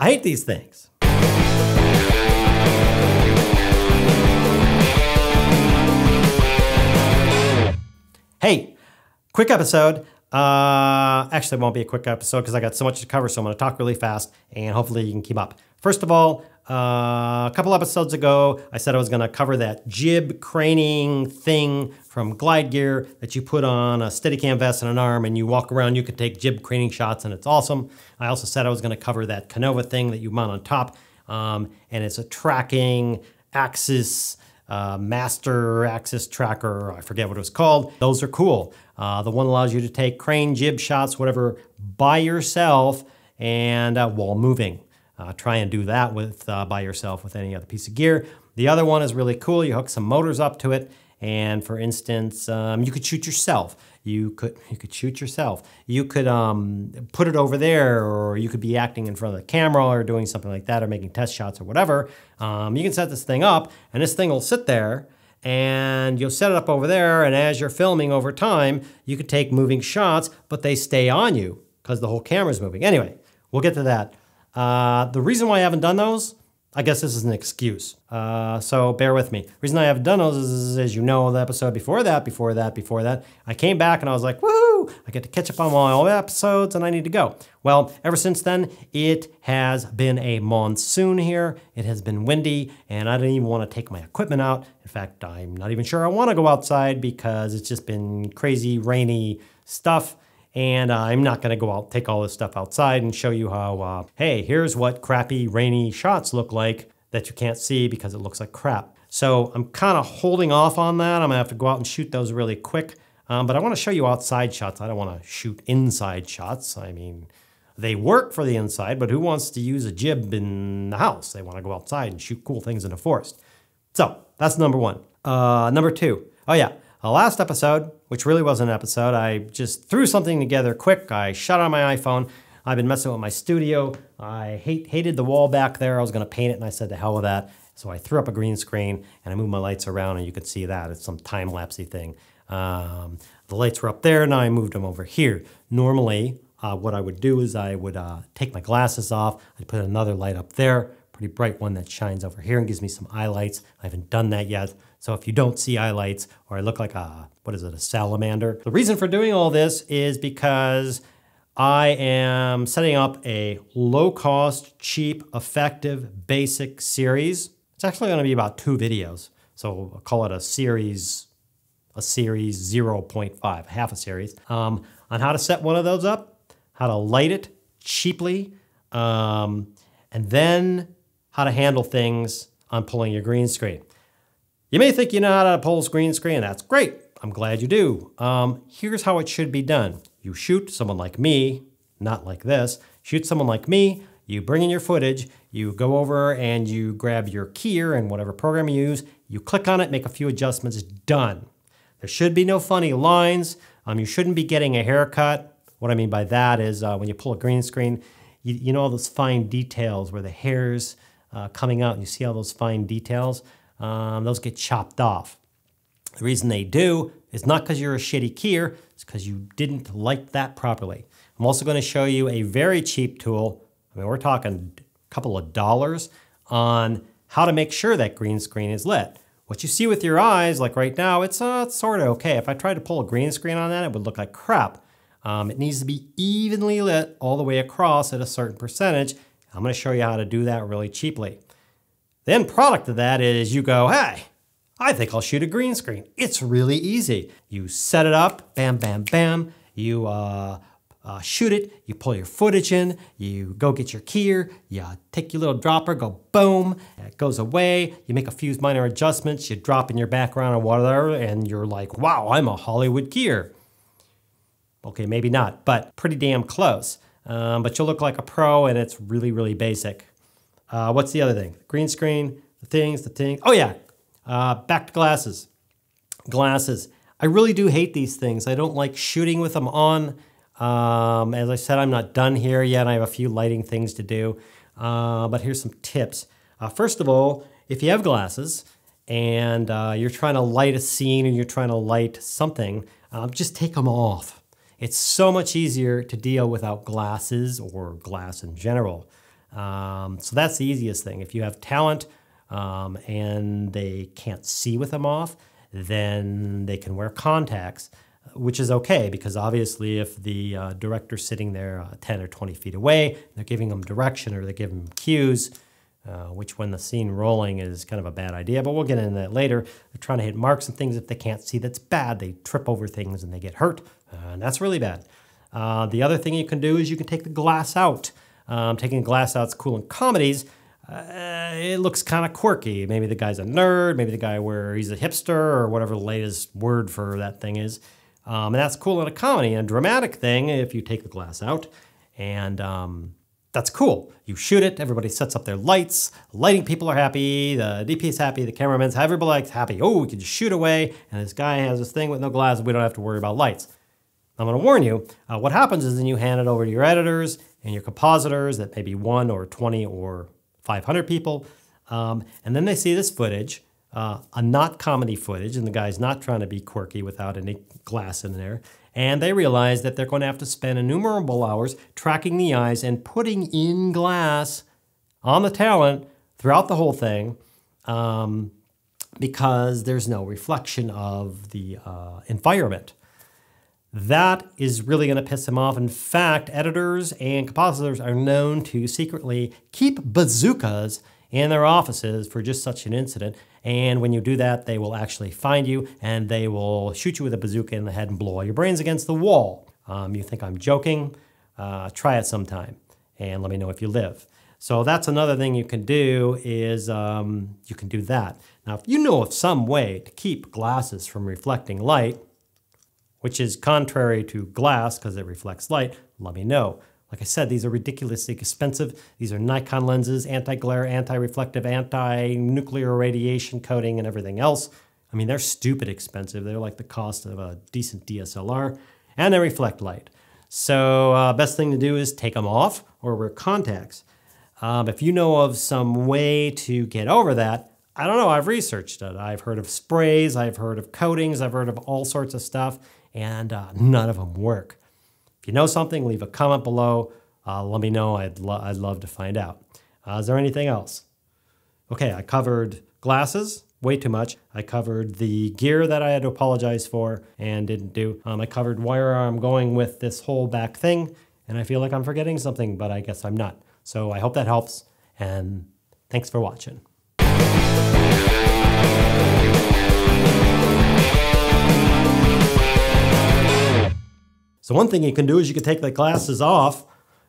I hate these things. Hey, quick episode. Uh, actually, it won't be a quick episode because I got so much to cover, so I'm going to talk really fast and hopefully you can keep up. First of all, uh, a couple episodes ago, I said I was going to cover that jib craning thing from Glide Gear that you put on a Steadicam vest and an arm and you walk around, you can take jib craning shots and it's awesome. I also said I was going to cover that Konova thing that you mount on top um, and it's a tracking axis uh, master axis tracker. I forget what it was called. Those are cool. Uh, the one allows you to take crane jib shots, whatever, by yourself and uh, while moving. Uh, try and do that with uh, by yourself with any other piece of gear. The other one is really cool. You hook some motors up to it, and for instance, um, you could shoot yourself. You could you could shoot yourself. You could um, put it over there, or you could be acting in front of the camera, or doing something like that, or making test shots, or whatever. Um, you can set this thing up, and this thing will sit there and you'll set it up over there and as you're filming over time you could take moving shots but they stay on you because the whole camera's moving anyway we'll get to that uh, the reason why I haven't done those, I guess this is an excuse. Uh, so bear with me. Reason I haven't done those is, as you know, the episode before that, before that, before that, I came back and I was like, woohoo, I get to catch up on all the episodes and I need to go. Well, ever since then, it has been a monsoon here. It has been windy and I didn't even want to take my equipment out. In fact, I'm not even sure I want to go outside because it's just been crazy, rainy stuff. And uh, I'm not going to go out, take all this stuff outside and show you how, uh, hey, here's what crappy rainy shots look like that you can't see because it looks like crap. So I'm kind of holding off on that. I'm to have to go out and shoot those really quick. Um, but I want to show you outside shots. I don't want to shoot inside shots. I mean, they work for the inside, but who wants to use a jib in the house? They want to go outside and shoot cool things in the forest. So that's number one. Uh, number two. Oh, yeah. The last episode, which really wasn't an episode, I just threw something together quick. I shot on my iPhone. I've been messing with my studio. I hate, hated the wall back there. I was going to paint it, and I said, the hell with that. So I threw up a green screen, and I moved my lights around, and you can see that. It's some time-lapsey thing. Um, the lights were up there, now I moved them over here. Normally, uh, what I would do is I would uh, take my glasses off. I'd put another light up there, pretty bright one that shines over here and gives me some eye lights. I haven't done that yet. So if you don't see eye lights or I look like a, what is it, a salamander. The reason for doing all this is because I am setting up a low cost, cheap, effective, basic series. It's actually gonna be about two videos. So I'll call it a series, a series 0.5, half a series, um, on how to set one of those up, how to light it cheaply, um, and then how to handle things on pulling your green screen. You may think you know how to pull a green screen. That's great. I'm glad you do. Um, here's how it should be done. You shoot someone like me, not like this. Shoot someone like me. You bring in your footage. You go over and you grab your keyer and whatever program you use. You click on it, make a few adjustments. Done. There should be no funny lines. Um, you shouldn't be getting a haircut. What I mean by that is uh, when you pull a green screen, you, you, know all those fine details where the hair's uh, coming out and you see all those fine details um, those get chopped off. The reason they do is not because you're a shitty keyer, it's because you didn't light that properly. I'm also going to show you a very cheap tool. I mean, we're talking a couple of dollars on how to make sure that green screen is lit. What you see with your eyes, like right now, it's, uh, sort of okay. If I tried to pull a green screen on that, it would look like crap. Um, it needs to be evenly lit all the way across at a certain percentage. I'm going to show you how to do that really cheaply. The end product of that is you go, hey, I think I'll shoot a green screen. It's really easy. You set it up, bam, bam, bam. You uh, uh, shoot it, you pull your footage in, you go get your keyer, you take your little dropper, go boom, it goes away, you make a few minor adjustments, you drop in your background or whatever, and you're like, wow, I'm a Hollywood keyer. Okay, maybe not, but pretty damn close. Um, but you'll look like a pro and it's really, really basic. Uh, what's the other thing? Green screen, the things, the thing. Oh yeah, uh, back to glasses. Glasses. I really do hate these things. I don't like shooting with them on. Um, as I said, I'm not done here yet. I have a few lighting things to do. Uh, but here's some tips. Uh, first of all, if you have glasses and uh, you're trying to light a scene and you're trying to light something, um, just take them off. It's so much easier to deal without glasses or glass in general. Um, so that's the easiest thing. If you have talent um, and they can't see with them off, then they can wear contacts, which is okay because obviously, if the uh, director's sitting there uh, 10 or 20 feet away, they're giving them direction or they're giving them cues. Uh, which, when the scene rolling, is kind of a bad idea, but we'll get into that later. They're trying to hit marks and things. If they can't see, that's bad. They trip over things and they get hurt, uh, and that's really bad. Uh, the other thing you can do is you can take the glass out. Um, taking glass out is cool in comedies. Uh, it looks kind of quirky. Maybe the guy's a nerd. Maybe the guy where he's a hipster or whatever the latest word for that thing is. Um, and that's cool in a comedy. And a dramatic thing, if you take the glass out, and um, that's cool. You shoot it. Everybody sets up their lights. Lighting people are happy. The DP is happy. The cameraman's everybody's happy. Oh, we can just shoot away. And this guy has this thing with no glass. We don't have to worry about lights. I'm to warn you. Uh, what happens is then you hand it over to your editors and your compositors that may be one or 20 or 500 people. Um, and then they see this footage, uh, a not comedy footage, and the guy's not trying to be quirky without any glass in there. And they realize that they're going to have to spend innumerable hours tracking the eyes and putting in glass on the talent throughout the whole thing um, because there's no reflection of the uh, environment that is really going to piss him off. In fact, editors and compositors are known to secretly keep bazookas in their offices for just such an incident. And when you do that, they will actually find you and they will shoot you with a bazooka in the head and blow all your brains against the wall. Um, you think I'm joking? Uh, try it sometime and let me know if you live. So that's another thing you can do is um, you can do that. Now, if you know of some way to keep glasses from reflecting light, which is contrary to glass because it reflects light, let me know. Like I said, these are ridiculously expensive. These are Nikon lenses, anti-glare, anti-reflective, anti-nuclear radiation coating, and everything else. I mean, they're stupid expensive. They're like the cost of a decent DSLR, and they reflect light. So uh, best thing to do is take them off or wear contacts. Um, if you know of some way to get over that, I don't know. I've researched it. I've heard of sprays. I've heard of coatings. I've heard of all sorts of stuff and uh, none of them work. You know something, leave a comment below. Uh, let me know. I'd, lo I'd love to find out. Uh, is there anything else? Okay, I covered glasses, way too much. I covered the gear that I had to apologize for and didn't do. Um, I covered where I'm going with this whole back thing, and I feel like I'm forgetting something, but I guess I'm not. So I hope that helps, and thanks for watching. So one thing you can do is you can take the glasses off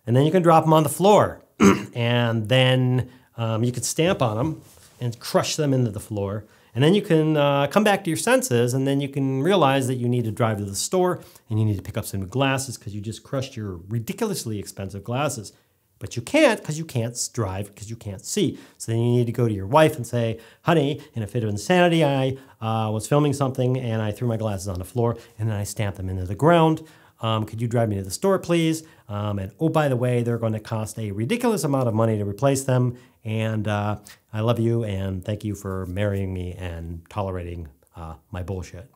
and then you can drop them on the floor. and then um, you can stamp on them and crush them into the floor. And then you can uh, come back to your senses and then you can realize that you need to drive to the store and you need to pick up some glasses because you just crushed your ridiculously expensive glasses. But you can't because you can't drive because you can't see. So then you need to go to your wife and say, honey, in a fit of insanity, I uh, was filming something and I threw my glasses on the floor and then I stamped them into the ground. Um, could you drive me to the store, please? Um, and oh, by the way, they're going to cost a ridiculous amount of money to replace them. And uh, I love you and thank you for marrying me and tolerating uh, my bullshit.